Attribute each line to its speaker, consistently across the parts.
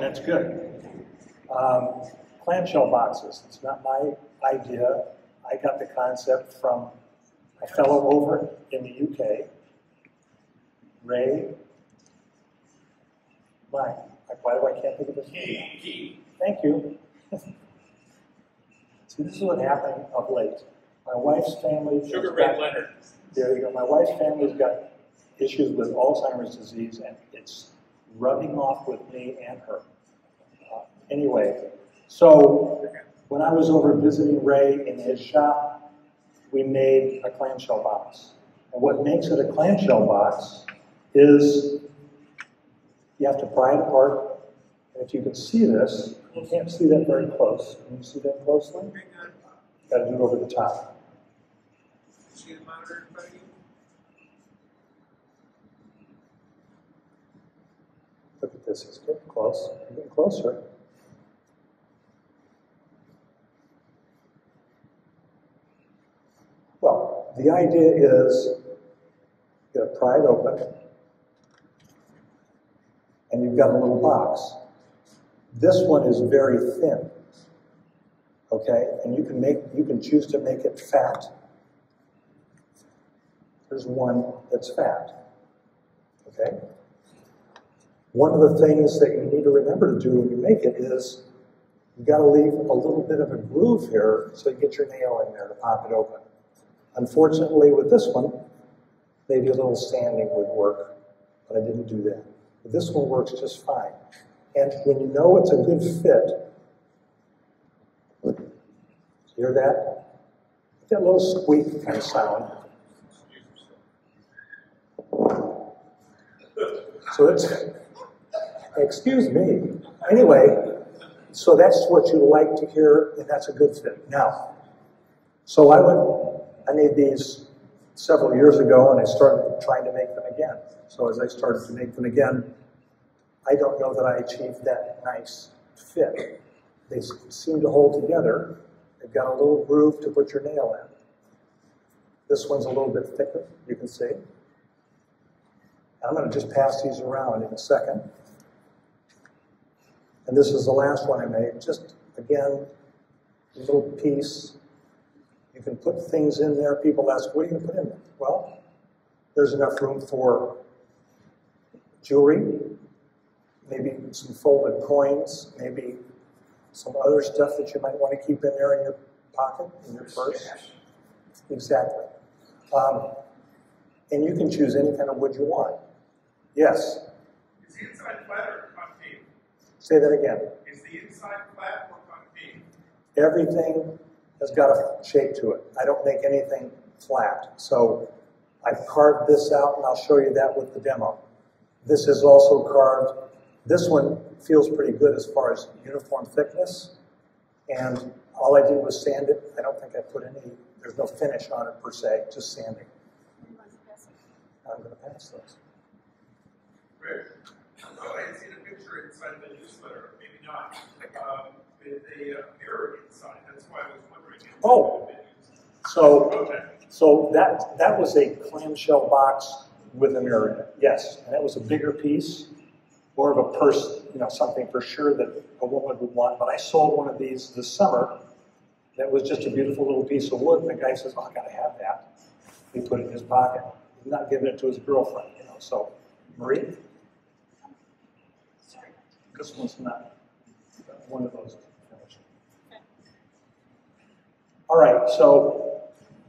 Speaker 1: That's good. Um, clamshell boxes, it's not my idea. I got the concept from a fellow over in the UK, Ray. My, why do I can't think of his name? Thank you. See, this is what happened of late. My wife's family.
Speaker 2: Sugar
Speaker 1: got-
Speaker 2: Ray Leonard.
Speaker 1: There you go. My wife's family's got issues with Alzheimer's disease, and it's rubbing off with me and her. Uh, Anyway, so when I was over visiting Ray in his shop, we made a clamshell box. And what makes it a clamshell box is you have to pry it apart. And if you can see this, you can't see that very close. Can you see that closely? Got to do it over the top.
Speaker 2: See the monitor in front of you?
Speaker 1: Look at this, is getting close, getting closer. Well, the idea is, you gotta pry it open, and you've got a little box. This one is very thin, okay? And you can make, you can choose to make it fat. There's one that's fat, okay? One of the things that you need to remember to do when you make it is you got to leave a little bit of a groove here so you get your nail in there to pop it open. Unfortunately, with this one, maybe a little sanding would work, but I didn't do that. But this one works just fine. And when you know it's a good fit, hear that? That little squeak kind of sound. So it's, excuse me. Anyway, so that's what you like to hear, and that's a good fit. Now, so I went, I made these several years ago, and I started trying to make them again. So as I started to make them again, I don't know that I achieved that nice fit. They seem to hold together. They've got a little groove to put your nail in. This one's a little bit thicker, you can see. I'm going to just pass these around in a second. And this is the last one I made. Just, again, a little piece. You can put things in there. People ask, what are you going to put in there? Well, there's enough room for jewelry, maybe some folded coins, maybe some other stuff that you might want to keep in there in your pocket, in your purse. Exactly. Um, and you can choose any kind of wood you want. Yes.
Speaker 2: Is the inside flat or concave?
Speaker 1: Say that again.
Speaker 2: Is the inside flat or concave?
Speaker 1: Everything has got a shape to it. I don't make anything flat. So I've carved this out, and I'll show you that with the demo. This is also carved. This one feels pretty good as far as uniform thickness. And all I did was sand it. I don't think I put any, there's no finish on it per se, just sanding. I'm going to pass those.
Speaker 2: Rick? Inside the newsletter, maybe not. Um, with a uh, mirror inside, that's why I was wondering.
Speaker 1: Oh.
Speaker 2: had been used.
Speaker 1: So
Speaker 2: Okay.
Speaker 1: So that, that was a clamshell box with a mirror in it, yes. And that was a bigger piece, more of a purse, you know, something for sure that a woman would want. But I sold one of these this summer that was just a beautiful little piece of wood. And the guy says, oh, I gotta have that. He put it in his pocket. He's not giving it to his girlfriend, you know, so, Marie? This one's not one of those. All right, so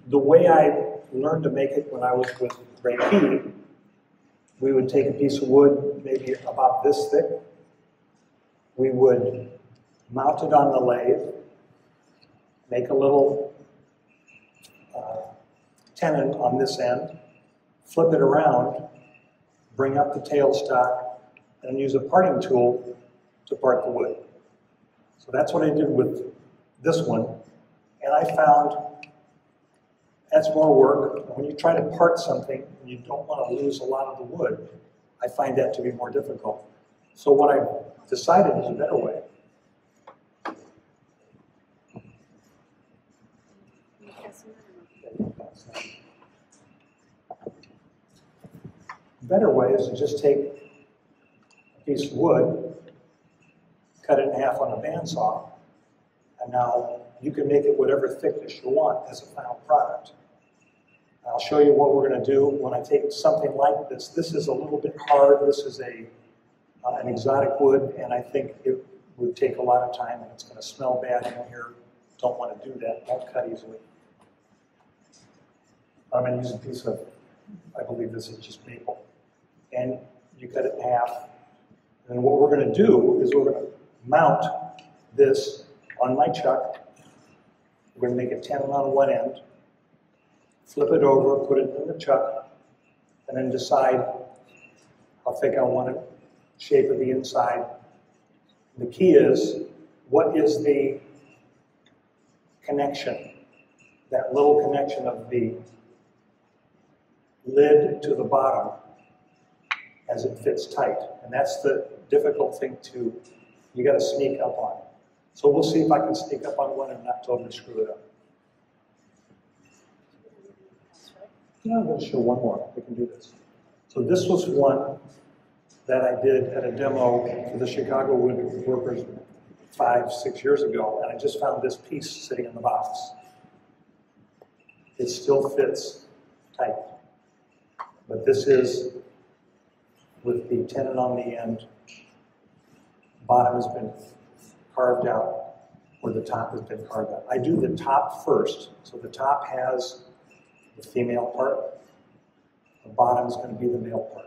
Speaker 1: the way I learned to make it when I was with Ray Key, we would take a piece of wood, maybe about this thick. We would mount it on the lathe, make a little uh, tenon on this end, flip it around, bring up the tailstock, and use a parting tool to part the wood. So that's what I did with this one. And I found that's more work. When you try to part something and you don't want to lose a lot of the wood, I find that to be more difficult. So what I decided is a better way. Better way is to just take a piece of wood, cut it in half on a bandsaw, and now you can make it whatever thickness you want as a final product. I'll show you what we're going to do when I take something like this. This is a little bit hard. This is a uh, an exotic wood, and I think it would take a lot of time, and it's going to smell bad in here. Don't want to do that. Won't cut easily. I'm going to use a piece of, I believe this is just maple, and you cut it in half. And what we're going to do is we're going to mount this on my chuck. We're going to make a tenon on one end, flip it over, put it in the chuck, and then decide how thick I want it, shape of the inside. The key is, what is the connection, that little connection of the lid to the bottom as it fits tight. And that's the difficult thing to, you gotta sneak up on. it. So we'll see if I can sneak up on one and not totally screw it up. Yeah, I'm gonna show one more, we can do this. So this was one that I did at a demo for the Chicago Woodworkers five, six years ago, and I just found this piece sitting in the box. It still fits tight. But this is with the tenon on the end. Bottom has been carved out, or the top has been carved out. I do the top first, so the top has the female part. The bottom is going to be the male part.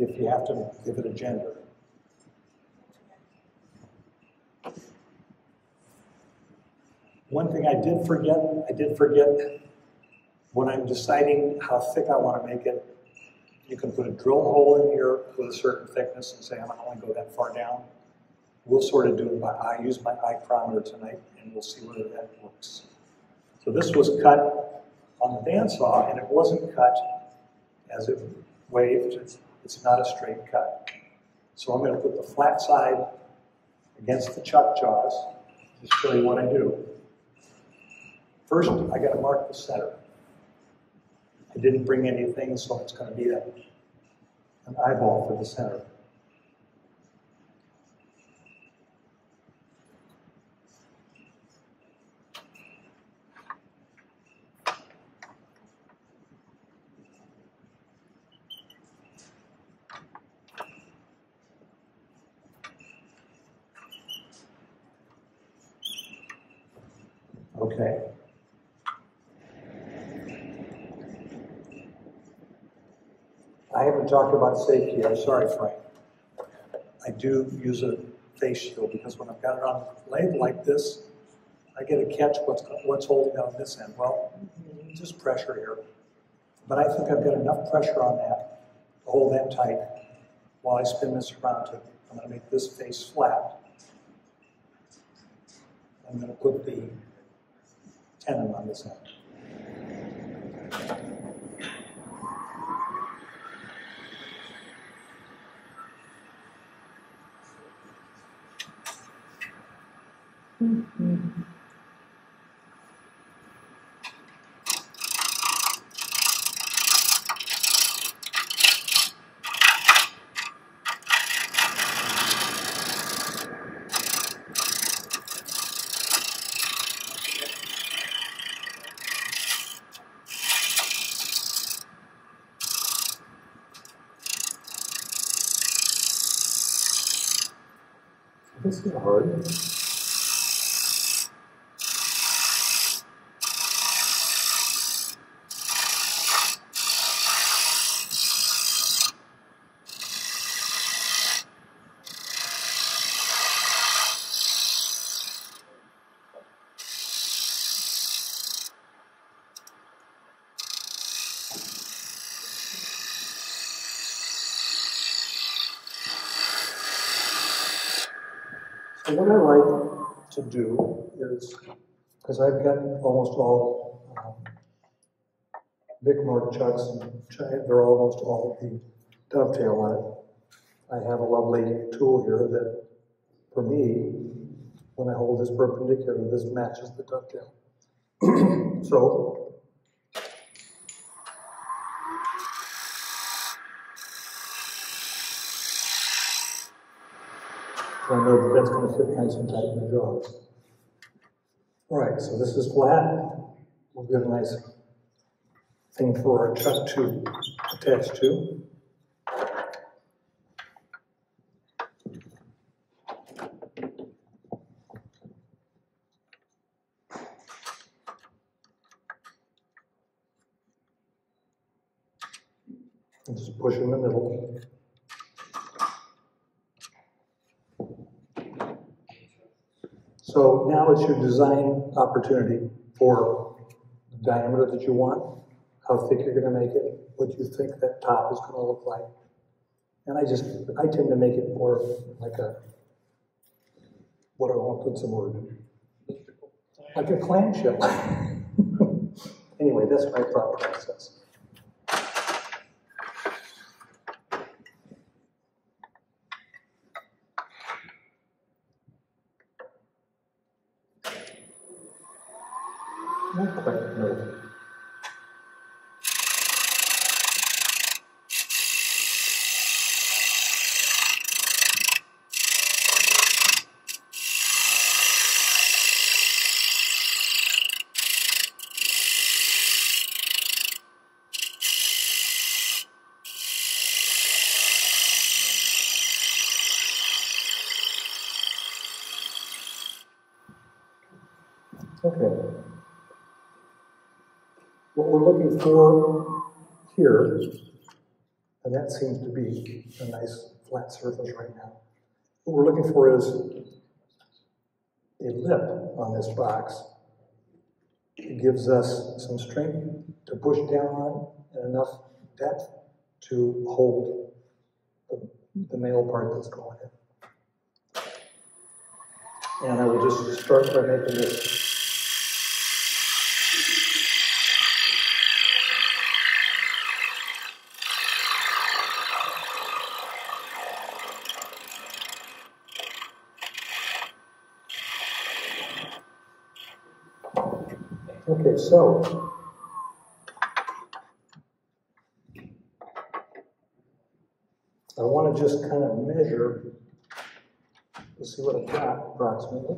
Speaker 1: If you have to give it a gender. One thing I did forget, I did forget when I'm deciding how thick I want to make it, you can put a drill hole in here with a certain thickness and say, I'm going to only go that far down. We'll sort of do it by eye, use my eye micrometer tonight, and we'll see whether that works. So this was cut on the bandsaw, and it wasn't cut as it waved. It's, it's not a straight cut. So I'm going to put the flat side against the chuck jaws to show you what I do. First, I got to mark the center. I didn't bring anything, so it's going to be a, an eyeball for the center. Okay. Talked about safety. I'm sorry, Frank. I do use a face shield because when I've got it on a lathe like this, I get to catch what's, what's holding on this end. Well, just pressure here. But I think I've got enough pressure on that to hold that tight while I spin this around to, I'm gonna make this face flat. I'm gonna put the tenon on this end. This is hard. So what I like to do is, because I've got almost all um, Vicmarc chucks, and they're almost all the dovetail on it. I have a lovely tool here that, for me, when I hold this perpendicular, this matches the dovetail. So That that's gonna fit nice and tight in the jaws. All right, so this is flat. We'll get a nice thing for our chuck to attach to. And just push in the middle. So now it's your design opportunity for the diameter that you want, how thick you're gonna make it, what you think that top is gonna look like. And I just, I tend to make it more like a, what do I want to put some word? Like a clamshell. Anyway, that's my thought process. 4 here, and that seems to be a nice flat surface right now. What we're looking for is a lip on this box. It gives us some strength to push down on and enough depth to hold the, the male part that's going in. And I will just start by making this Okay, so. I want to just kind of measure to see what I've got approximately.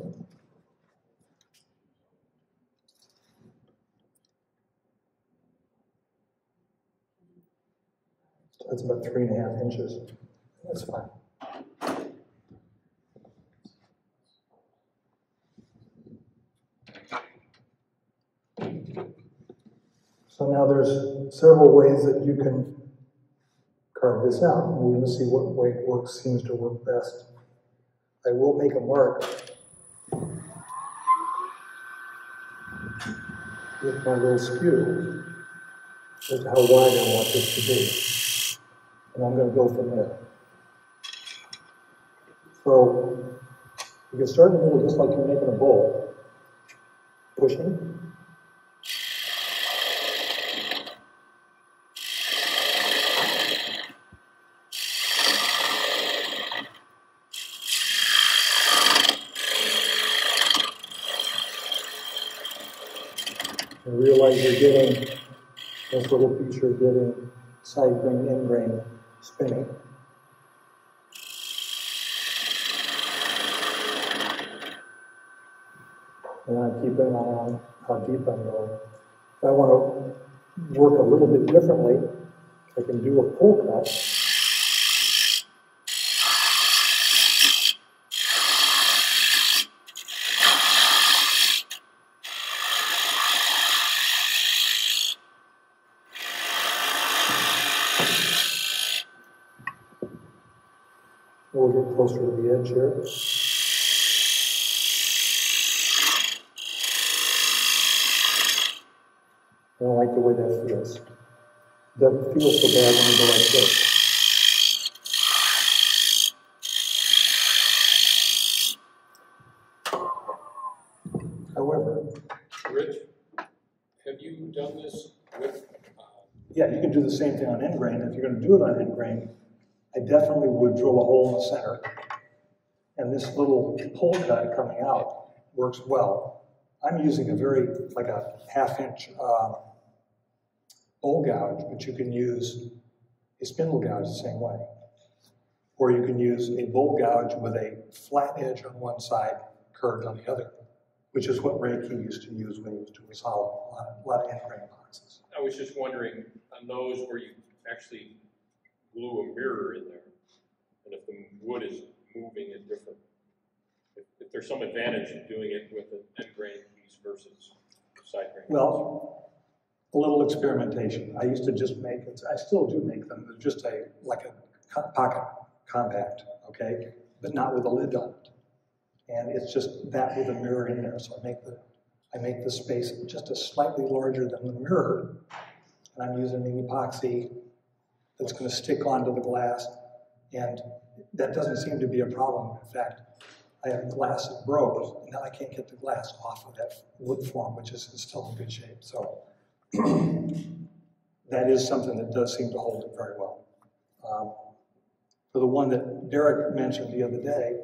Speaker 1: That's about three and a half inches. That's fine. So now there's several ways that you can carve this out. and We're gonna see what way works, seems to work best. I will make a mark with my little skew to how wide I want this to be. And I'm gonna go from there. So you can start in the middle just like you're making a bowl. Pushing. and realize you're getting little you're getting side grain, end grain spinning. And I keep an eye on how deep I'm going. If I want to work a little bit differently, I can do a pull cut. We'll get closer to the edge here. I don't like the way that feels. Doesn't feel so bad when you go like this. However,
Speaker 3: Rich, have you done this with, uh,
Speaker 1: yeah, you can do the same thing on end grain. If you're gonna do it on end grain, I definitely would drill a hole in the center. And this little pull cut coming out works well. I'm using a very, like a half inch, uh, bowl gouge, but you can use a spindle gouge the same way. Or you can use a bowl gouge with a flat edge on one side, curved on the other, which is what Key used to use when he was doing solid, a lot, a lot of end grain boxes.
Speaker 3: I was just wondering, on those where you actually glue a mirror in there, and if the wood is moving at different, if, if there's some advantage in doing it with an end grain piece versus side grain.
Speaker 1: Well, a little experimentation. I used to just make, it. I still do make them, just a, like a pocket compact, okay? But not with a lid on it. And it's just that with a mirror in there, so I make the, I make the space just a slightly larger than the mirror. And I'm using the epoxy that's gonna stick onto the glass, and that doesn't seem to be a problem. In fact, I have glass that broke, and now I can't get the glass off of that wood form, which is still in good shape, so. That is something that does seem to hold it very well. Um, For the one that Derek mentioned the other day,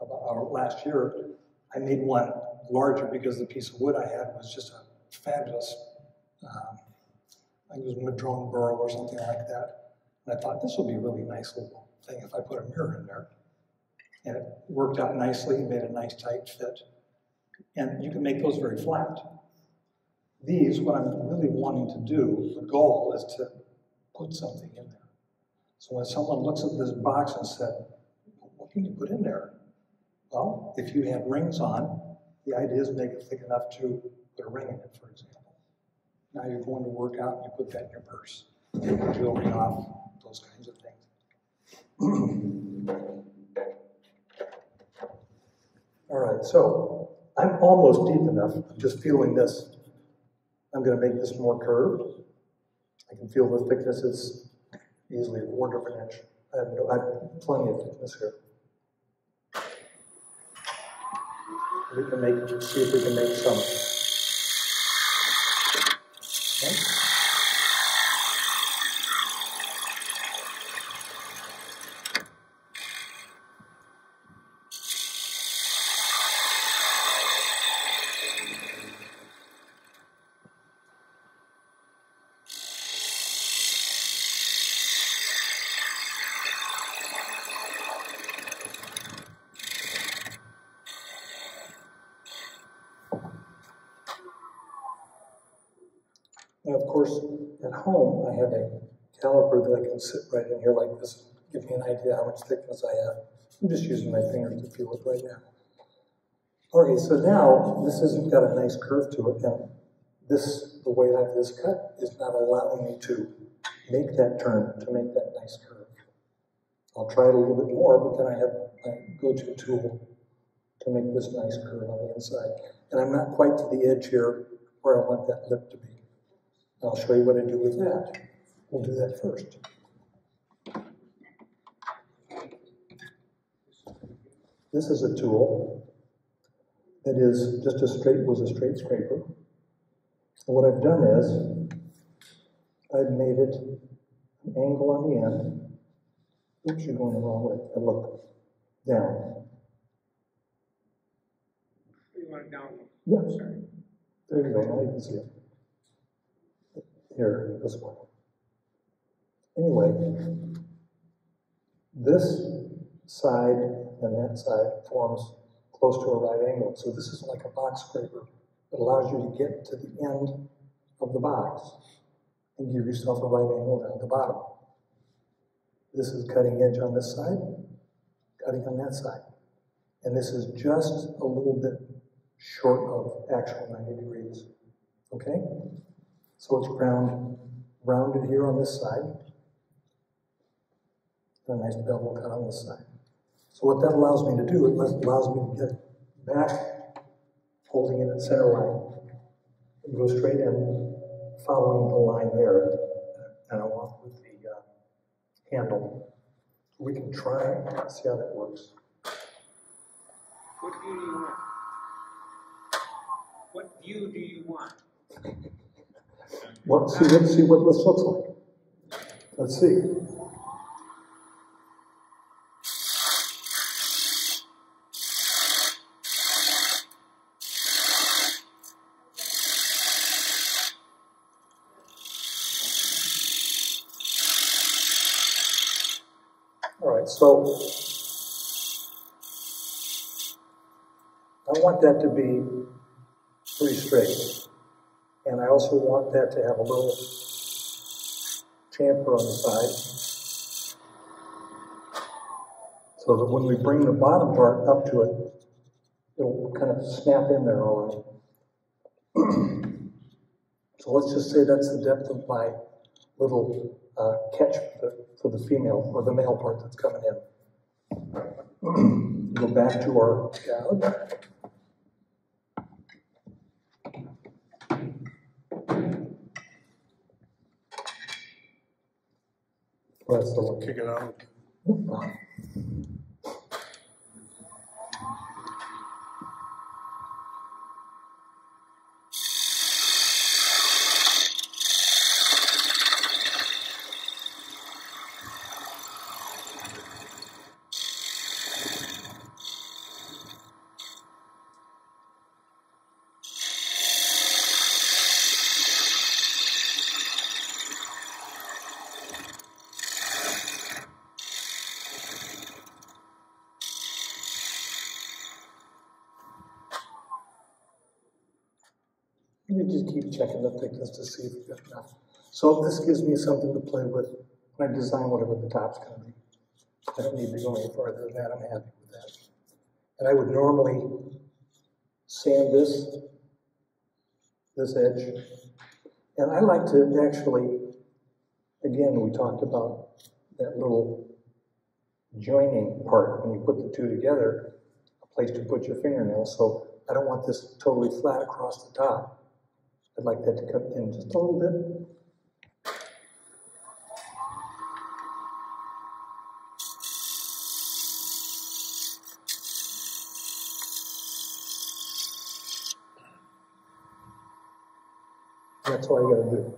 Speaker 1: about, or last year, I made one larger because the piece of wood I had was just a fabulous, um, I think it was madrone burl or something like that. And I thought, this will be really nice little thing if I put a mirror in there. And it worked out nicely, made a nice tight fit. And you can make those very flat. These, what I'm really wanting to do, the goal is to put something in there. So when someone looks at this box and said, what can you put in there? Well, if you have rings on, the idea is make it thick enough to put a ring in it, for example. Now you're going to work out, you put that in your purse, take your jewelry off, those kinds of things. All right, so I'm almost deep enough, I'm just feeling this. I'm gonna make this more curved. I can feel the thickness is easily a quarter of an inch. I have, no, I have plenty of thickness here. We can make, see if we can make some. Okay. And of course, at home, I have a caliper that I can sit right this, give me an idea how much thickness I have. I'm just using my fingers to feel it right now. Okay, so now this has got a nice curve to it, and this, the way I have this cut, is not allowing me to make that turn, to make that nice curve. I'll try it a little bit more, but then I have my go-to tool to make this nice curve on the inside. And I'm not quite to the edge here where I want that lip to be. I'll show you what I do with that. We'll do that first. This is a tool that is just a straight, was a straight scraper. And what I've done is, I've made it an angle on the end. Oops, you're going the wrong way. I look down.
Speaker 4: Oh, you want it down?
Speaker 1: Yeah,
Speaker 4: Sorry.
Speaker 1: there you go, now you can see it. Here, this one. Anyway, this side and that side forms close to a right angle. So this is like a box scraper that allows you to get to the end of the box and give yourself a right angle down the bottom. This is cutting edge on this side, cutting on that side. And this is just a little bit short of actual 90 degrees. Okay? So it's round, rounded here on this side. And a nice bevel cut on this side. So what that allows me to do, it allows me to get back, holding it at center line, and go straight in, following the line there, and along with the uh, handle. We can try, see how that works.
Speaker 4: What view do you want? What view do you want?
Speaker 1: Well, see, let's see what this looks like. Let's see. All right, so I want that to be pretty straight. And I also want that to have a little chamfer on the side. So that when we bring the bottom part up to it, it'll kind of snap in there all right. So let's just say that's the depth of my little uh, catch for the female or the male part that's coming in. Go back to our gouge. Well, That's the one.
Speaker 5: Kick it out.
Speaker 1: You just keep checking the thickness to see if got enough. So this gives me something to play with when I design whatever the top's gonna be. I don't need to go any farther than that, I'm happy with that. And I would normally sand this, this edge. And I like to actually, again, we talked about that little joining part, when you put the two together, a place to put your fingernail, so I don't want this totally flat across the top. I'd like that to cut in just a little bit. That's all you gotta do.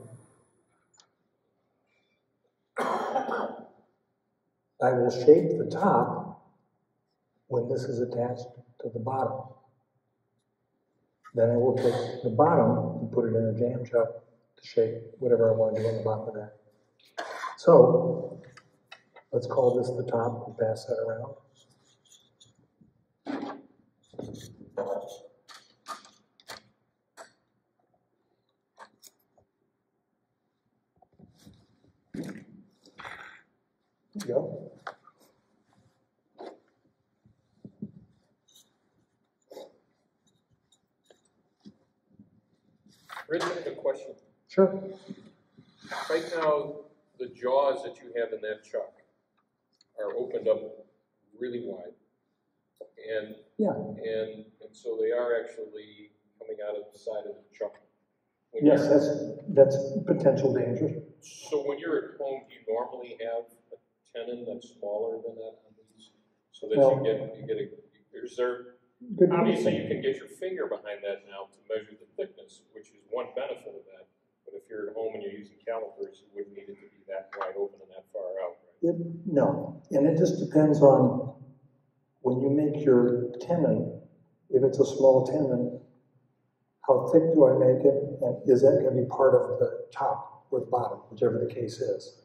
Speaker 1: I will shape the top when this is attached to the bottom. Then I will take the bottom put it in a jam jar to shape whatever I want to do on the bottom of that. So, let's call this the top and pass that around. Go.
Speaker 3: Rich, I have a question.
Speaker 1: Sure.
Speaker 3: Right now, the jaws that you have in that chuck are opened up really wide. And,
Speaker 1: Yeah.
Speaker 3: and, and so they are actually coming out of the side of the chuck. When
Speaker 1: Yes, that's, that's potential danger.
Speaker 3: So when you're at home, do you normally have a tenon that's smaller than that on these? So that
Speaker 1: No.
Speaker 3: you get, you get a, is there, obviously you can get your finger behind that now to measure the thickness, which is one benefit of that. But if you're at home and you're using calipers, you wouldn't need it to be that wide open and that far out, right?
Speaker 1: It, no, and it just depends on when you make your tenon, if it's a small tenon, how thick do I make it, and is that gonna be part of the top or the bottom, whichever the case is?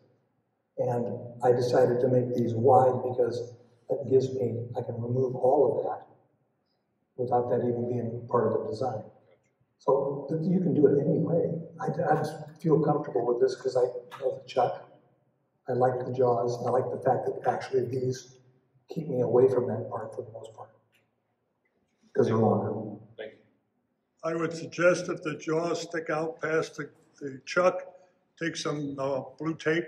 Speaker 1: And I decided to make these wide because that gives me, I can remove all of that without that even being part of the design. So you can do it any way. I, I just feel comfortable with this because I know the chuck. I like the jaws. And I like the fact that actually these keep me away from that part for the most part. Because they're longer.
Speaker 3: Thank you.
Speaker 5: I would suggest if the jaws stick out past the, the chuck, take some, uh, blue tape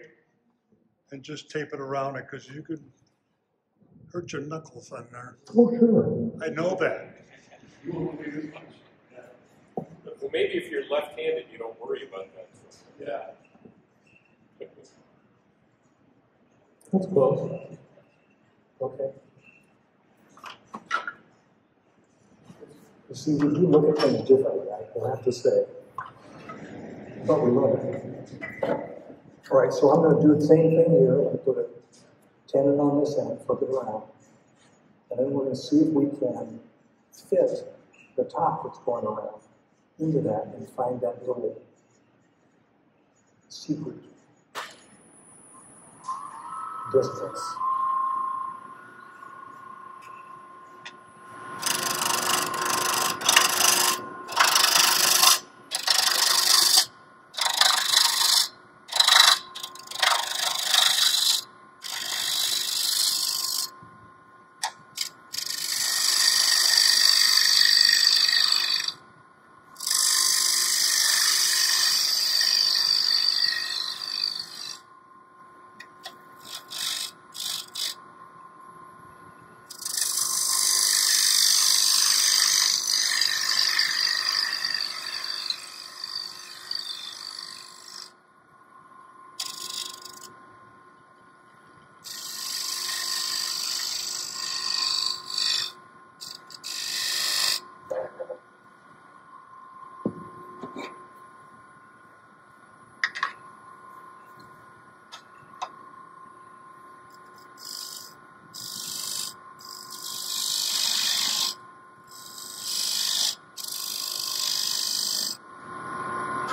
Speaker 5: and just tape it around it, cause you could hurt your knuckles on there.
Speaker 1: Oh, sure.
Speaker 5: I know that.
Speaker 3: Maybe if you're left-handed, you don't worry about that.
Speaker 5: Yeah.
Speaker 1: That's close. Okay. You see, we do look at things differently, I have to say. But we love it. All right, so I'm gonna do the same thing here. I'm gonna put a tenon on this end, flip it around. And then we're gonna see if we can fit the top that's going around into that and find that little secret distance.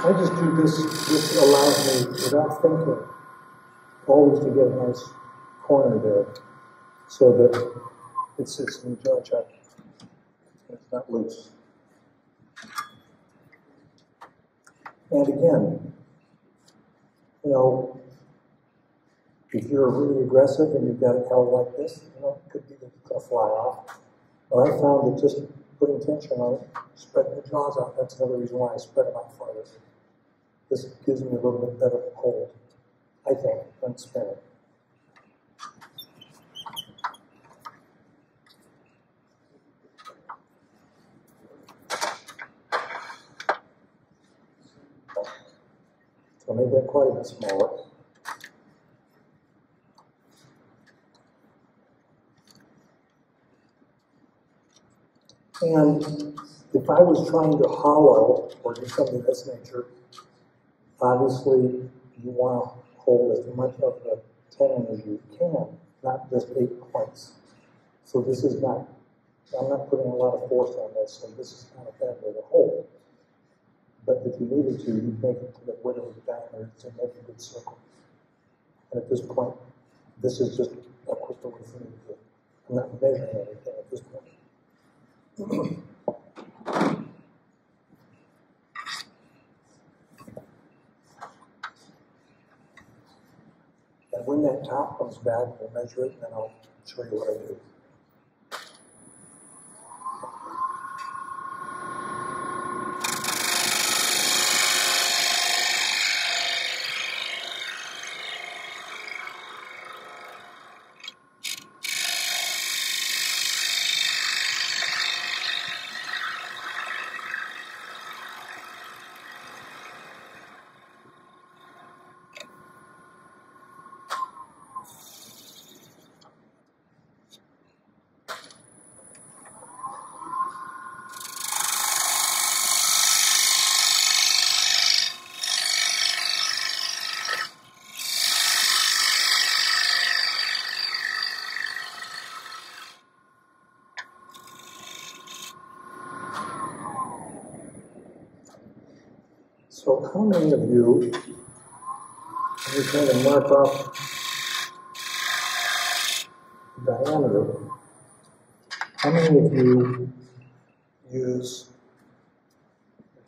Speaker 1: I just do this, this allows me, without thinking, always to get a nice corner there, so that it sits in the jaw chuck. It's not loose. And again, you know, if you're really aggressive and you've got it held like this, you know, it could be gonna fly off. But I found that just putting tension on it, spreading the jaws out, that's another reason why I spread them out farther. This gives me a little bit better hold, I think, than spinning. So made that quite a bit smaller. And if I was trying to hollow or do something of this nature, obviously you want to hold as much of the tenon as you can, not just eight points. So this is not, I'm not putting a lot of force on this, so this is not a bad way to hold. But if you needed to, you'd make it to the width of the diameter to make a good circle. And at this point, this is just a crystal do. I'm not measuring anything at this point. when that top comes back, we'll measure it, and then I'll show you what I do. So how many of you, you're trying to mark off diameter, how many of you use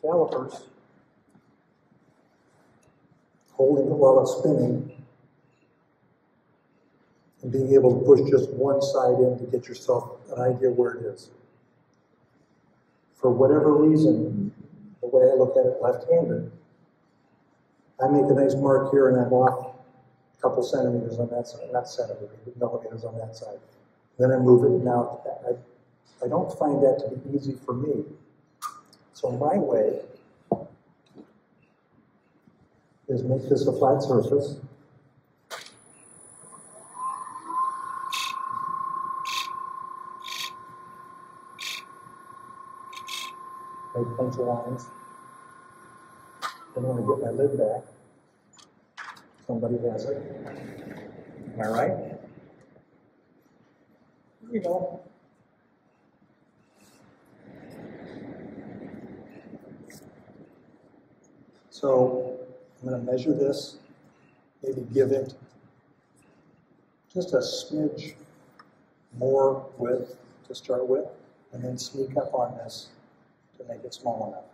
Speaker 1: calipers, holding it while it's spinning, and being able to push just one side in to get yourself an idea where it is? For whatever reason, the way I look at it left-handed, I make a nice mark here and I'm off a couple centimeters on that side, not centimeters, millimeters on that side. Then I move it now. I, I don't find that to be easy for me. So my way is make this a flat surface. Make bunch of lines. Then when I get my lid back, somebody has it. Am I right? You go. So I'm going to measure this, maybe give it just a smidge more width to start with, and then sneak up on this to make it small enough.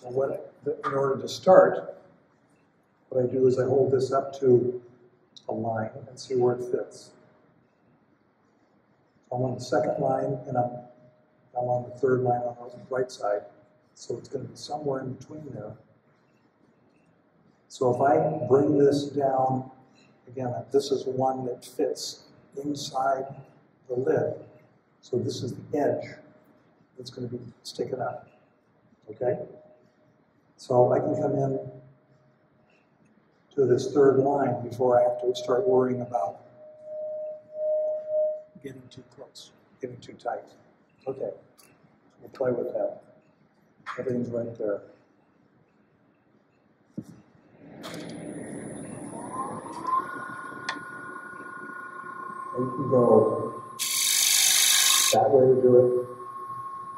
Speaker 1: So what, in order to start, what I do is I hold this up to a line and see where it fits. I'm on the second line and I'm, I'm on the third line on the right side. So it's going to be somewhere in between there. So if I bring this down, again, this is one that fits inside the lid. So this is the edge that's going to be sticking out. Okay? So I can come in to this third line before I have to start worrying about getting too close, getting too tight. Okay, we'll play with that. Everything's right there. You can go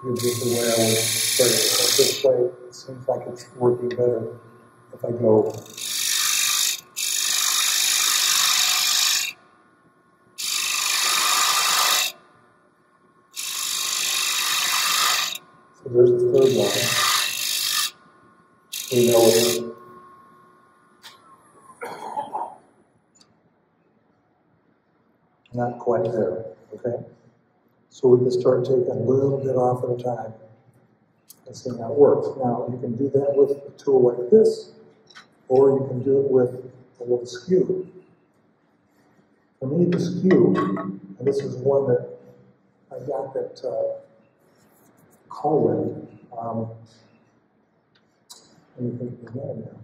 Speaker 1: You do the way I was starting to go this way. It seems like it's working better if I go So there's the third one. We know it. Not quite there, okay? So we can start taking a little bit off at a time and see how it works. Now, you can do that with a tool like this, or you can do it with a little skew. For me, the skew, and this is one that I got that uh, Colwyn, um, let me think of the name now.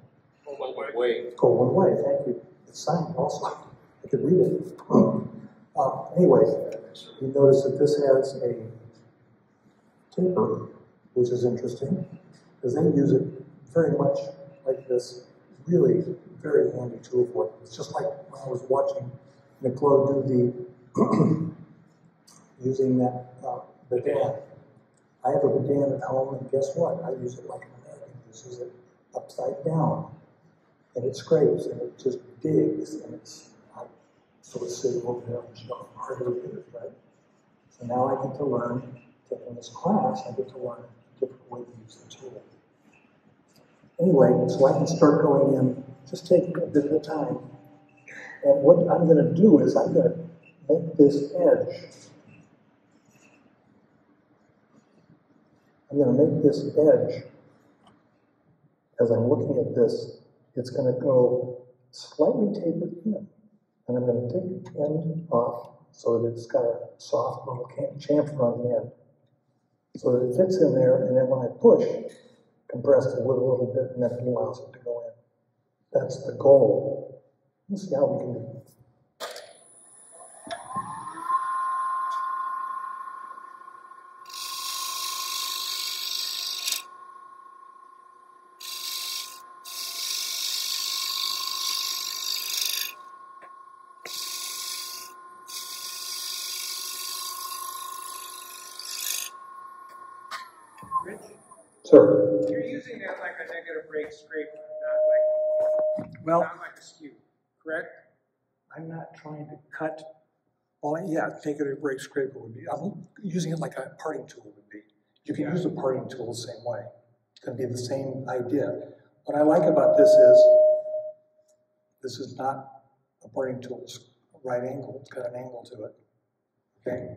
Speaker 3: Oh, my way.
Speaker 1: Go one way, thank you. It's signed also. I could read it. Uh, you notice that this has a taper, which is interesting, because they use it very much like this really very handy tool for it. It's just like when I was watching Nicole do the using that uh. I have a bedan at home, and guess what? I use it like an American uses it upside down and it scrapes and it just digs and it's I sort of it is, right? So now I get to learn, taking this class, I get to learn a different way to use the tool. Anyway, so I can start going in, just take a bit at a time. And what I'm going to do is I'm going to make this edge. I'm going to make this edge as I'm looking at this, it's going to go slightly tapered in. And I'm going to take the end off so that it's got a soft little chamfer on the end. So that it fits in there, and then when I push, compress the wood a little bit, and then it allows it to go in. That's the goal. Let's see how we can do it.
Speaker 4: Rich,
Speaker 1: Sir?
Speaker 4: you're using that like a negative rake scraper, not like,
Speaker 1: Well,
Speaker 4: not like a skew, correct?
Speaker 1: I'm not to cut, well, yeah, negative rake scraper would be, I'm using it like a parting tool would be. You can use a parting tool the same way. It's gonna be the same idea. What I like about this is, this is not a parting tool, it's a right angle, it's got an angle to it, okay?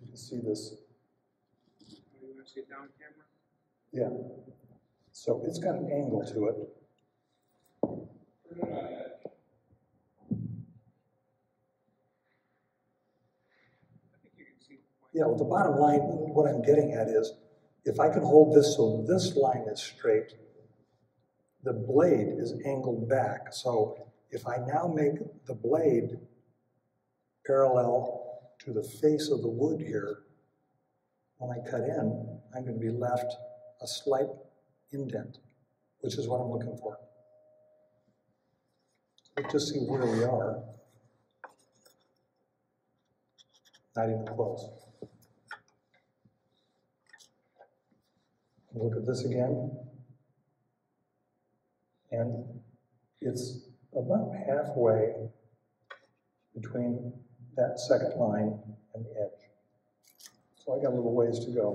Speaker 1: You can see this,
Speaker 4: You want to see it down camera?
Speaker 1: yeah. So it's got an angle to it.
Speaker 4: I think you can
Speaker 1: Yeah, well, the bottom line, what I'm getting at is, if I can hold this so this line is straight, the blade is angled back. So if I now make the blade parallel to the face of the wood here, when I cut in, I'm going to be left a slight indent, which is what I'm looking for. Let's just see where we are. Not even close. Look at this again. And it's about halfway between that second line and the edge. So I got a little ways to go.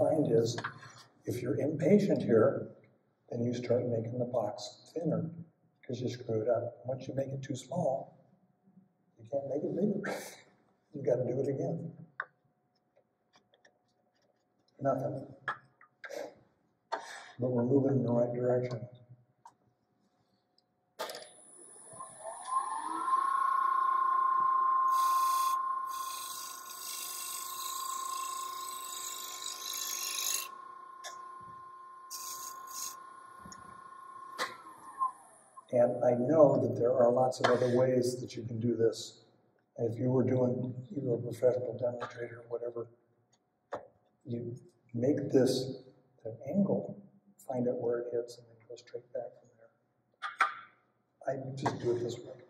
Speaker 1: And is, if you're impatient here, then you start making the box thinner because you screw it up. Once you make it too small, you can't make it bigger. You've got to do it again. Nothing. But we're moving in the right direction. And I know that there are lots of other ways that you can do this. And if you were doing, you were a professional demonstrator, whatever, you make this an angle, find out where it hits, and then go straight back from there. I just do it this way.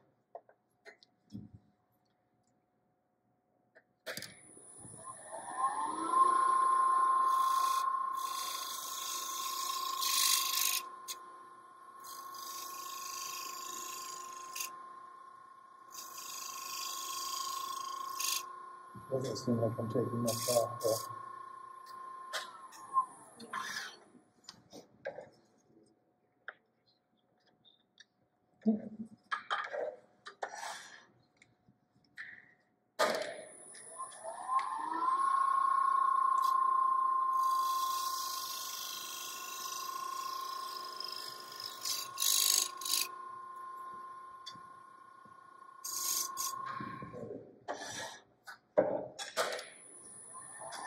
Speaker 1: Doesn't seem like I'm taking much off, but.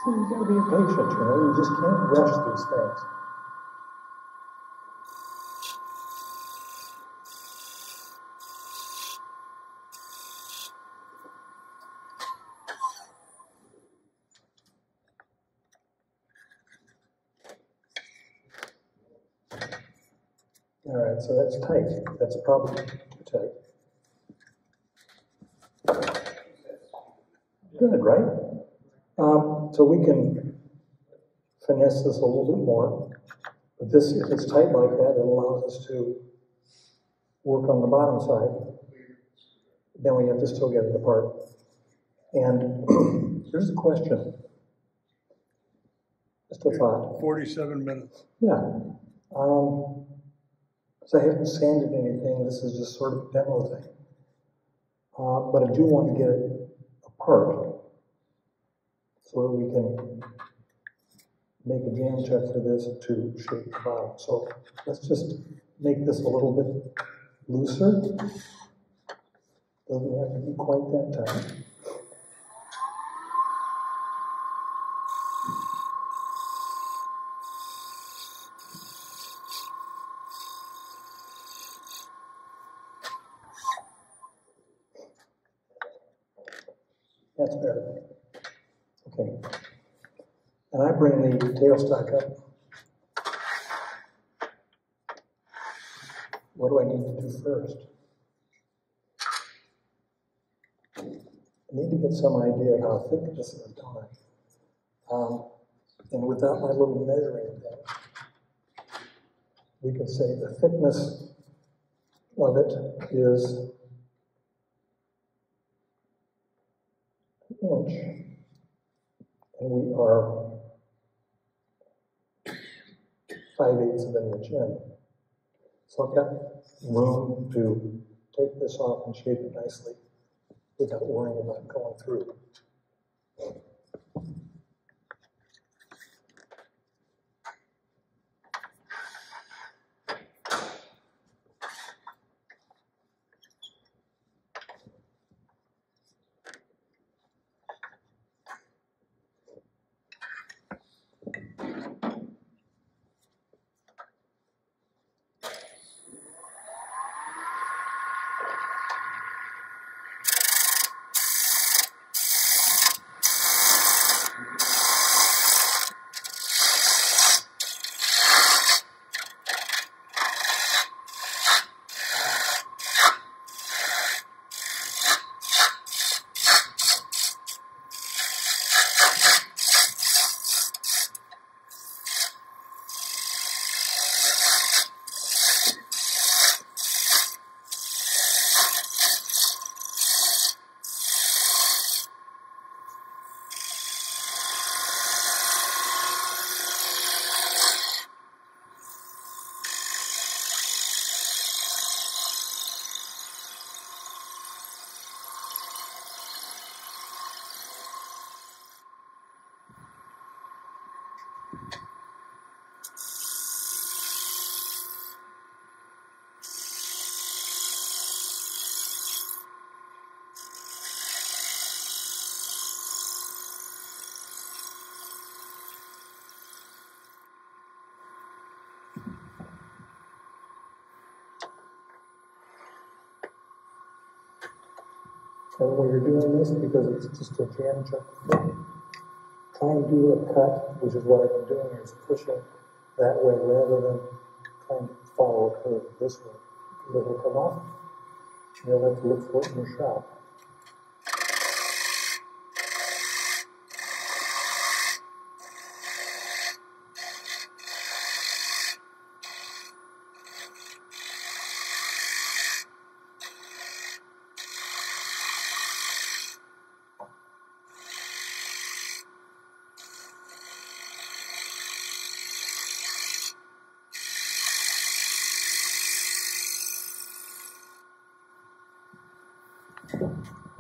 Speaker 1: So you gotta be patient, you know, you just can't rush these things. All right, so that's tight. That's probably too tight. Good, right? Um, so we can finesse this a little bit more. But this, if it's tight like that, it allows us to work on the bottom side. Then we have to still get it apart. And here's a question. Just a thought.
Speaker 5: Forty-seven minutes.
Speaker 1: Yeah. Um, so I haven't sanded anything. This is just sort of a demo thing. Uh, but I do want to get it apart that we can make a jam chuck for this to shape the bottom. So let's just make this a little bit looser. Doesn't have to be quite that tight. That's better. Okay. And I bring the tailstock up. What do I need to do first? I need to get some idea of how thick this is, don't Um, and without my little measuring thing, we can say the thickness of it is an inch and we are five eighths of an inch in. So I've got room to take this off and shape it nicely without worrying about going through. When you're doing this, because it's just a jam chuck try and do a cut, which is what I've been doing, is pushing that way rather than trying to follow a curve this way. It'll come off. You'll have to look for it in your shop.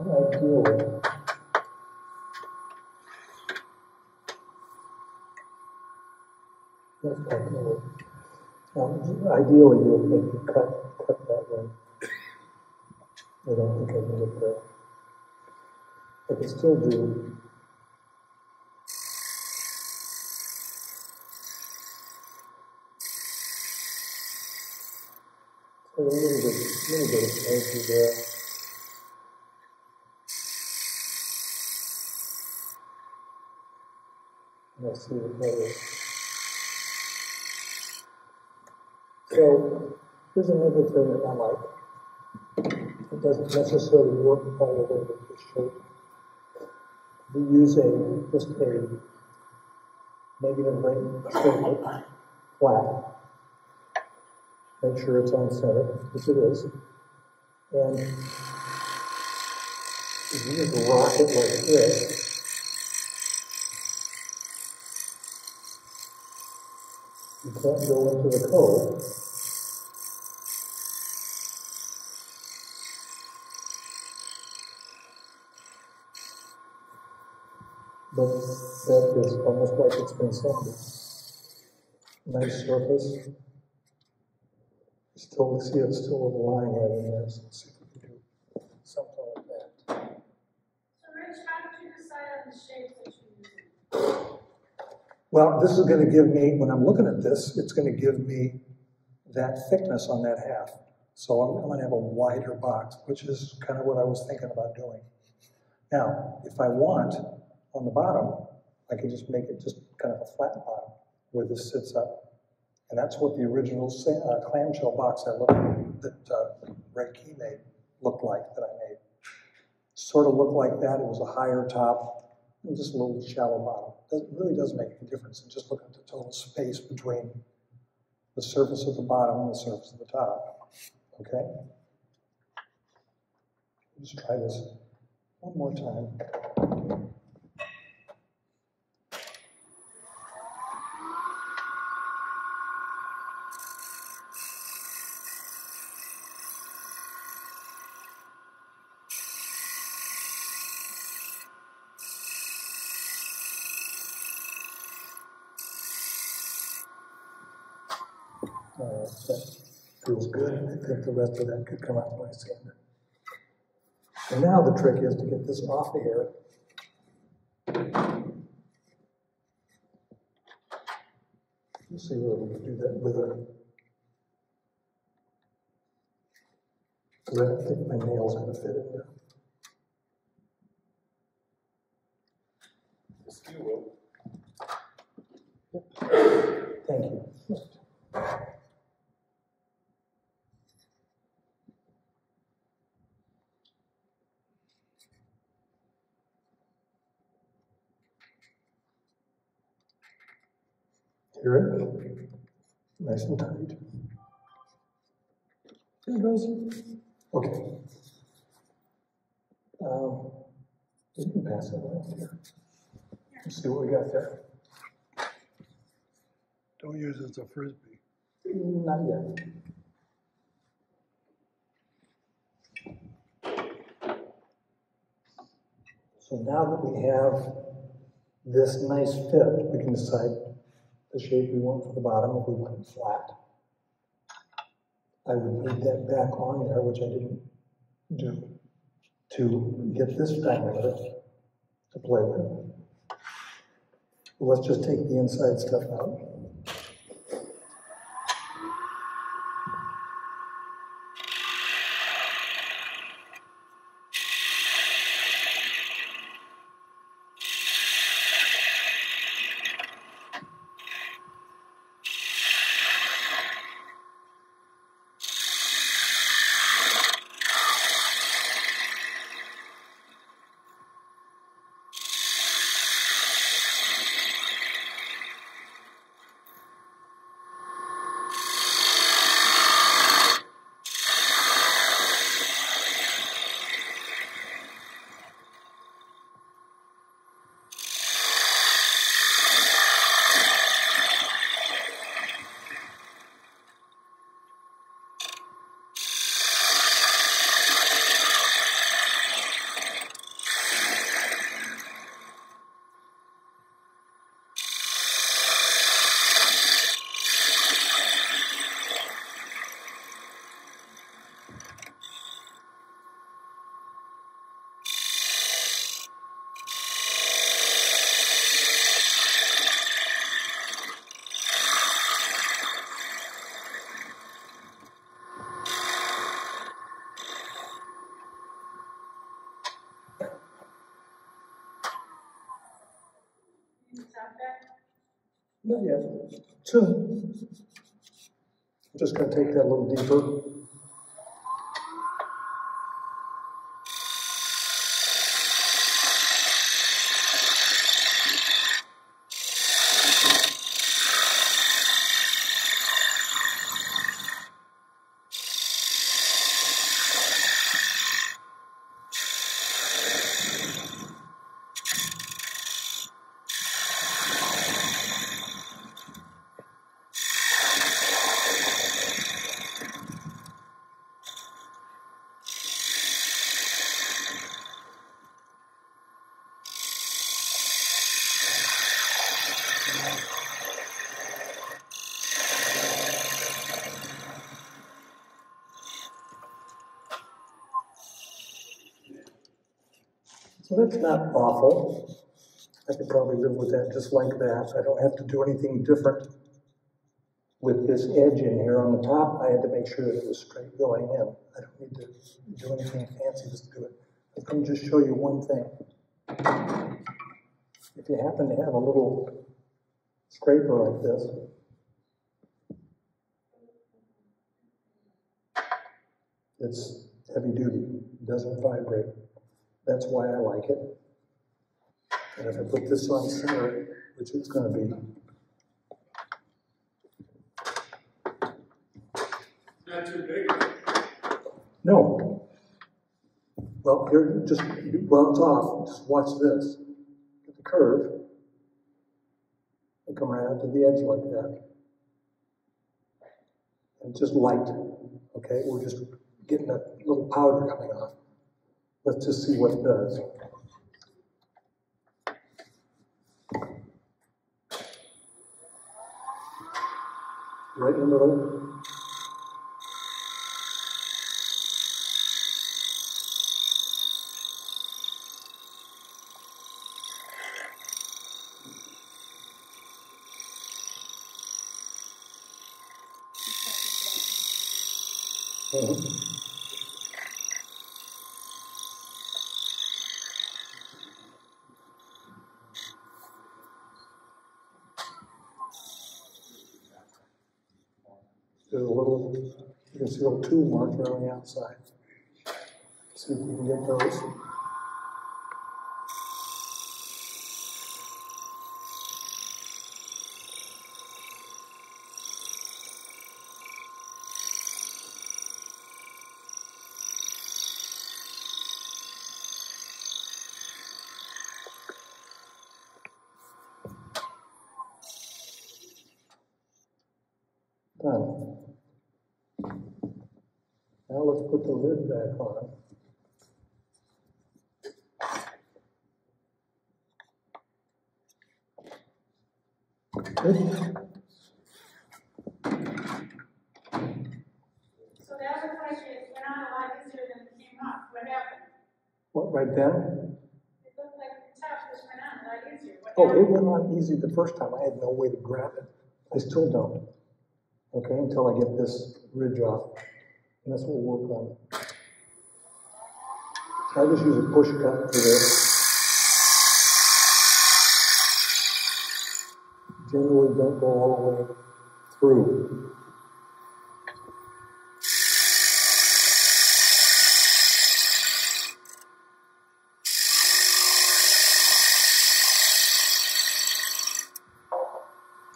Speaker 1: Ideally, That's quite good. Um, ideally, you'll make it cut, cut that way. I don't think I can get there. I can still do. A little bit, little bit of energy there. Let's see. So, here's another thing that I like. It doesn't necessarily work all the way with this shape. We use a, just a negative rake flat. Make sure it's on center, which it is. And you just rock it like this, you can't go into the code. But that is almost like it's been sanded. Nice surface. Still, see, it's still a line right in there, so let's see if we can do something like that.
Speaker 6: So Rich, how did you decide on the shapes that you're using?
Speaker 1: Well, this is gonna give me, when I'm looking at this, it's gonna give me that thickness on that half. So I'm, I'm gonna have a wider box, which is kind of what I was thinking about doing. Now, if I want, on the bottom, I can just make it just kind of a flat bottom where this sits up. And that's what the original uh, clamshell box I looked, that uh, Ray Key made looked like, that I made. Sort of looked like that, it was a higher top, just a little shallow bottom. That really does make a difference, and just look at the total space between the surface of the bottom and the surface of the top, okay? Let's try this one more time. Uh, that feels good. I think the rest of that could come out by sand. And now the trick is to get this off of here. Let's see whether we can do that with a. Because I don't think my nail's are gonna fit in there.
Speaker 2: Yes, you will.
Speaker 1: Thank you. It? Nice and tight. There it goes. Okay. Um, you can pass it around here. Let's see what we got there.
Speaker 5: Don't use it as a frisbee.
Speaker 1: Not yet. So now that we have this nice fit, we can decide the shape we want for the bottom, if we want it flat. I would need that back on there, which I didn't do, to get this diameter to play with. Let's just take the inside stuff out. Not yet. I'm just gonna take that a little deeper. So that's not awful. I could probably live with that just like that. I don't have to do anything different with this edge in here on the top. I had to make sure that it was straight going in. I don't need to do anything fancy just to do it. Let me just show you one thing. If you happen to have a little scraper like this, it's heavy duty, it doesn't vibrate. That's why I like it. And if I put this on center, which it's gonna be,
Speaker 4: Not too big.
Speaker 1: no. Well, here, just, well, it's off, just watch this. Get the curve. And come right out to the edge like that. And just light, okay? We're just getting that little powder coming off. Let's just see what it does. Right in the middle. Mhm. There's a little, you can see a little two marker on the outside. See if we can get those. Done. Now let's put the lid back on.
Speaker 6: So that looks like it went on a lot easier than it came off. What happened?
Speaker 1: What, right then?
Speaker 6: It looked like the top just went on a lot easier. What
Speaker 1: Oh, it went on easy the first time. I had no way to grab it. I still don't. Okay, until I get this ridge off. And that's what we'll work on. I just use a push cut for this. Generally don't go all the way through.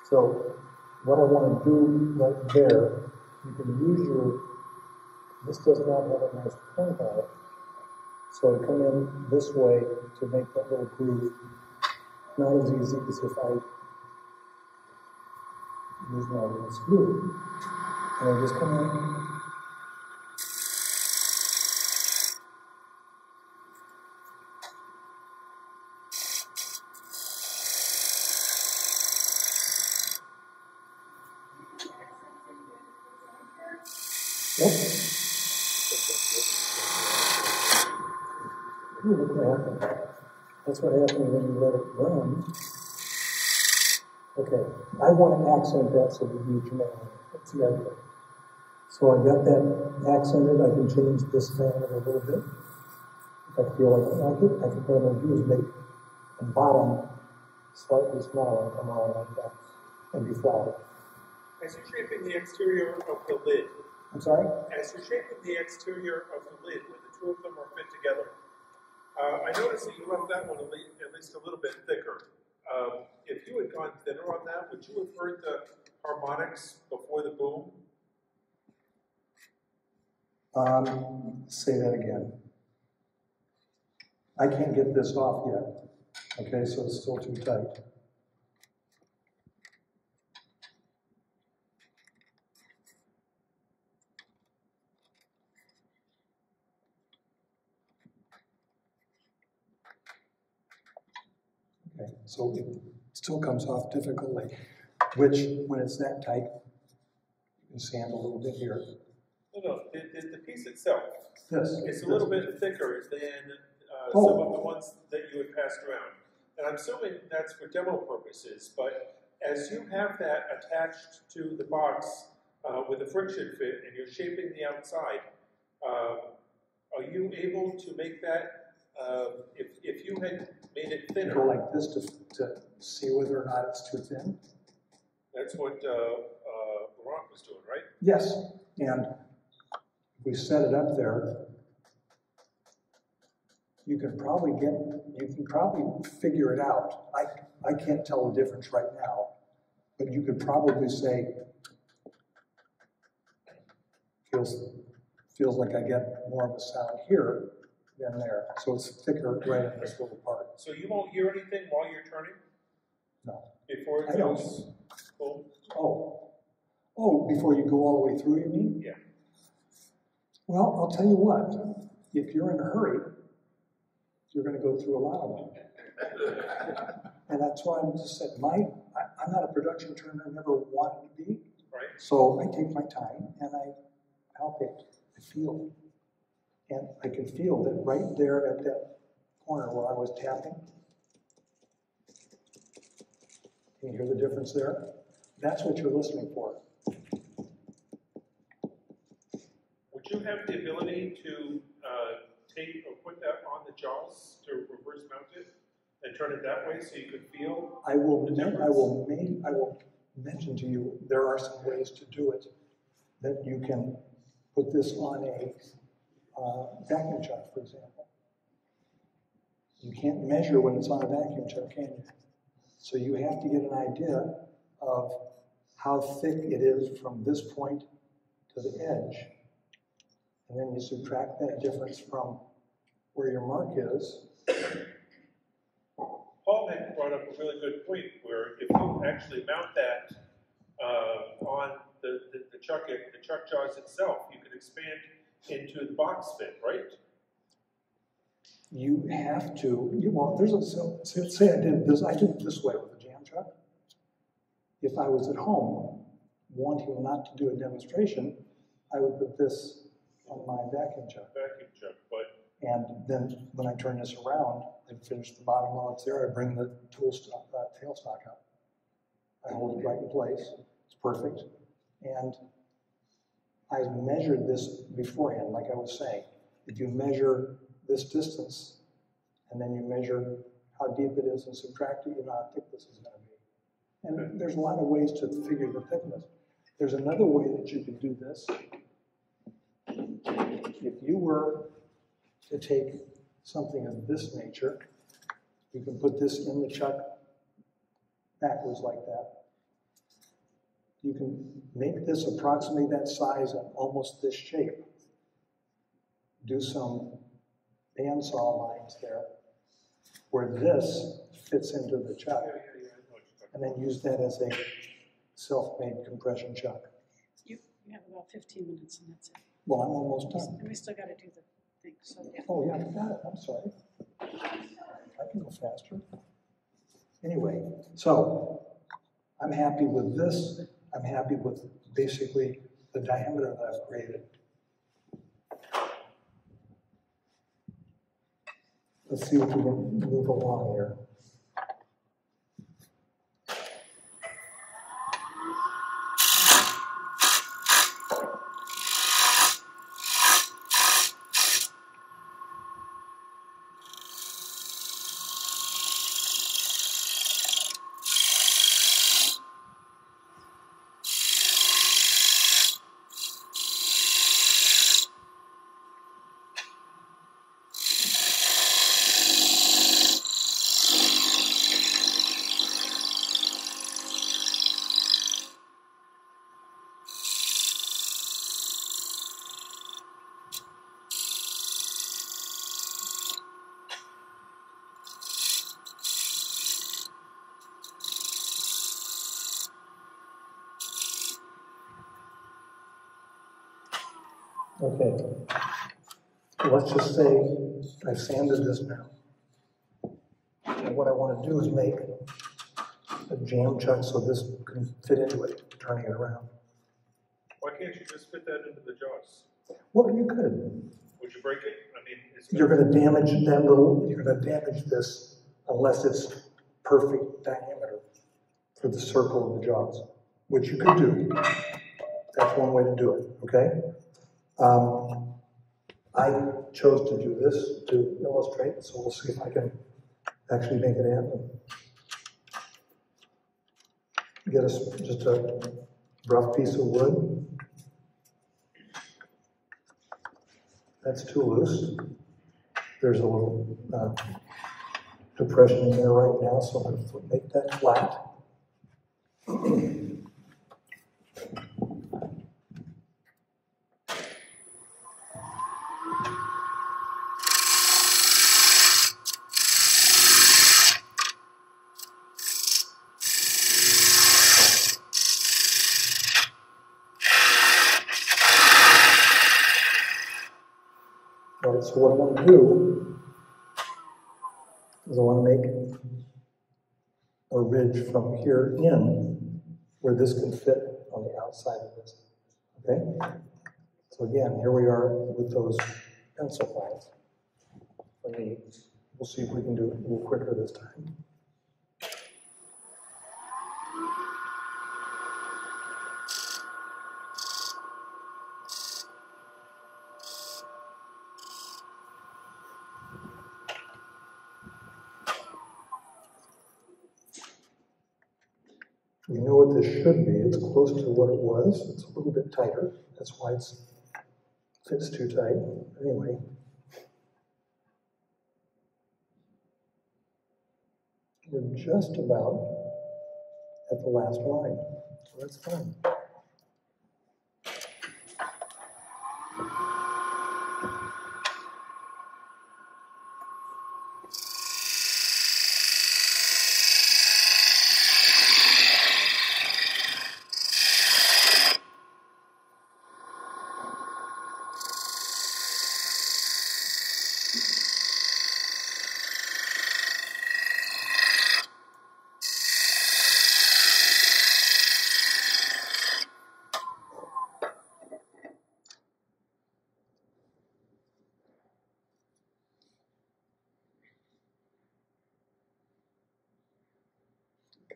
Speaker 1: So what I want to do right there, you can use your, this does not have a nice point on it. So I come in this way to make that little groove. Not as easy as if I use my little skew. And I just come in. Yep. Ooh, look what happened. That's what happens when you let it run. Okay, I want to accent that so we need dramatic. That's the idea. So I got that accented. I can change this man a little bit. If I feel like I like it, I can, what I'm going to do is make the bottom slightly smaller, come around like that, and be flatter.
Speaker 2: As you're shaping the exterior of the lid,
Speaker 1: I'm sorry?
Speaker 2: as you're shaping the exterior of the lid, when the two of them are fit together, uh, I noticed that you left that one at least, a little bit thicker. Um, if you had gone thinner on that, would you have heard the harmonics before the boom?
Speaker 1: Um, say that again. I can't get this off yet, okay, so it's still too tight. Okay, so it still comes off difficultly, which, when it's that tight, you can sand a little bit here.
Speaker 2: No, no, the, the, the piece itself
Speaker 1: This.
Speaker 2: is a little bit thicker than uh,
Speaker 1: Oh.
Speaker 2: some of the ones that you had passed around. And I'm assuming that's for demo purposes, but as you have that attached to the box uh, with a friction fit and you're shaping the outside, um, are you able to make that, um, if, if you had made it
Speaker 1: Go
Speaker 2: thinner,
Speaker 1: like this to, to see whether or not it's too thin?
Speaker 2: that's what uh, uh, Laurent was doing, right?
Speaker 1: Yes, and if we set it up there, you can probably get, you can probably figure it out. I, I can't tell the difference right now, but you could probably say, feels, feels like I get more of a sound here than there. So it's thicker right in this little part.
Speaker 2: So you won't hear anything while you're turning
Speaker 1: No.
Speaker 2: before it
Speaker 1: I don't.
Speaker 2: goes?
Speaker 1: Oh, oh, before you go all the way through, you mean?
Speaker 2: Yeah.
Speaker 1: Well, I'll tell you what, if you're in a hurry, you're gonna go through a lot of them. And that's why I'm just said, my, I, I'm not a production turner, I never wanted to be,
Speaker 2: Right?
Speaker 1: so I take my time and I palpate, I feel. And I can feel that right there at that corner where I was tapping. Can you hear the difference there? That's what you're listening for.
Speaker 2: Would you have the ability to uh, take or put that on the jaws to reverse mount it and turn it that way so you could feel?
Speaker 1: I will, men- I will ma- I will mention to you, there are some ways to do it. That you can put this on a uh, vacuum chuck, for example. You can't measure when it's on a vacuum chuck, can you? So you have to get an idea of how thick it is from this point to the edge. And then you subtract that difference from where your mark is.
Speaker 2: Paul had brought up a really good point where if you actually mount that uh, on the, the, the chuck, the chuck jaws itself, you could expand into the box fit, right?
Speaker 1: You have to, you, well, there's a, so, say say I did this, I did it this way with a jam chuck. If I was at home wanting not to do a demonstration, I would put this on my vacuum chuck.
Speaker 2: Vacuum chuck, but
Speaker 1: And then when I turn this around and finish the bottom while it's there, I bring the tool stock, uh, tailstock up. I hold it right in place, it's perfect. And I measured this beforehand, like I was saying. If you measure this distance, and then you measure how deep it is and subtract it, you know how thick this is gonna be. And there's a lot of ways to figure the thickness. There's another way that you could do this. If you were to take something of this nature, you can put this in the chuck backwards like that. You can make this approximately that size and almost this shape. Do some bandsaw lines there, where this fits into the chuck, and then use that as a self-made compression chuck.
Speaker 6: You, you have about fifteen minutes and that's it.
Speaker 1: Well, I'm almost done.
Speaker 6: And we still gotta do the thing, so, yeah.
Speaker 1: Oh, yeah, I got it, I'm sorry. I can go faster. Anyway, so I'm happy with this. I'm happy with basically the diameter that I've created. Let's see if we can move along here. Okay. Let's just say I've sanded this now. And what I want to do is make a jam chuck so this can fit into it, turning it around.
Speaker 2: Why can't you just fit that into the jaws?
Speaker 1: Well, you could.
Speaker 2: Would you break it? I mean, it's.
Speaker 1: You're gonna damage that little, you're gonna damage this unless it's perfect diameter for the circle of the jaws, which you could do. That's one way to do it, okay? Um, I chose to do this to illustrate, so we'll see if I can actually make it happen. Get us just a rough piece of wood. That's too loose. There's a little uh, depression in there right now, so I'm gonna make that flat. All right, so what I want to do is I want to make a ridge from here in where this can fit on the outside of this. Okay? So again, here we are with those pencil lines. Let me, we'll see if we can do it a little quicker this time. We know what this should be. It's close to what it was. It's a little bit tighter. That's why it's fits too tight. Anyway. We're just about at the last line. So that's fine.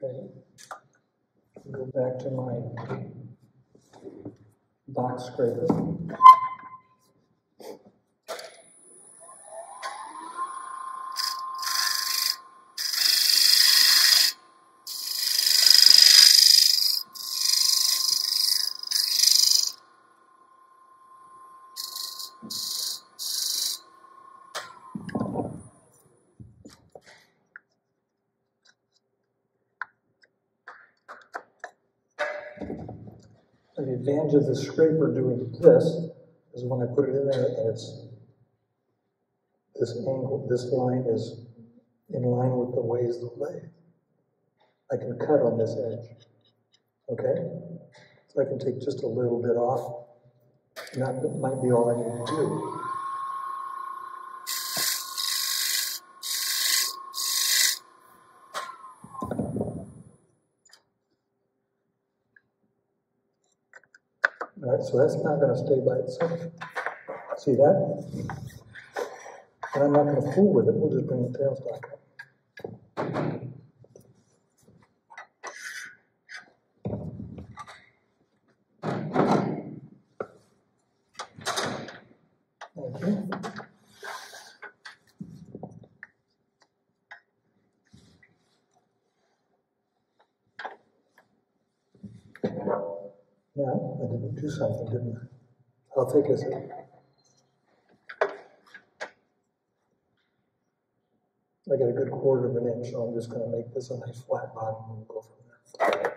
Speaker 1: Okay. Go back to my box scraper. And the of the scraper doing this is when I put it in there and it's, this angle, this line is in line with the ways the lathe. I can cut on this edge, okay? So I can take just a little bit off, and that might be all I need to do. All right, so that's not gonna stay by itself. See that? And I'm not gonna fool with it, we'll just bring the tailstock up. Okay. Yeah, I didn't do something, didn't I? How thick is it? I got a good quarter of an inch, so I'm just gonna make this a nice flat bottom and go from there.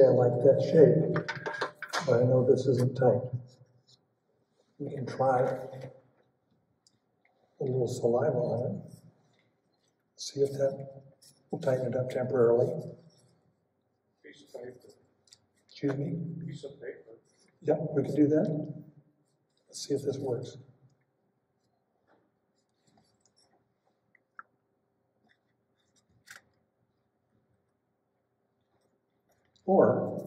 Speaker 1: Say I like that shape, but I know this isn't tight. We can try a little saliva on it. See if that will tighten it up temporarily.
Speaker 3: Piece of paper,
Speaker 1: Excuse me?
Speaker 3: piece of paper.
Speaker 1: Yeah, we can do that. Let's see if this works. Or,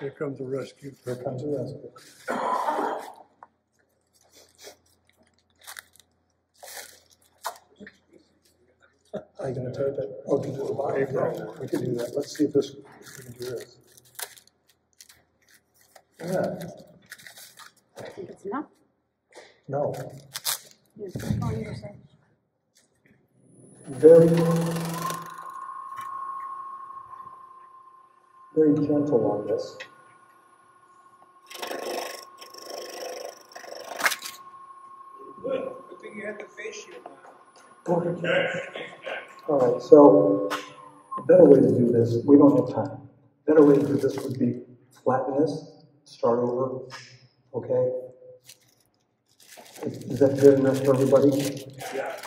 Speaker 5: Here comes the rescue.
Speaker 1: here comes the rescue. Are you gonna tape it? Oh, to the bottom, yeah, we can do that. Let's see if this, if we can do this. Yeah,
Speaker 6: I think it's enough.
Speaker 1: no, oh,
Speaker 6: Here's the phone, you say.
Speaker 1: very, very gentle on this.
Speaker 4: Good, good thing you had the face shield on.
Speaker 1: All right, so a better way to do this, we don't have time. Better way to do this would be flatten this, start over, okay? Is that good enough for everybody?
Speaker 3: Yeah.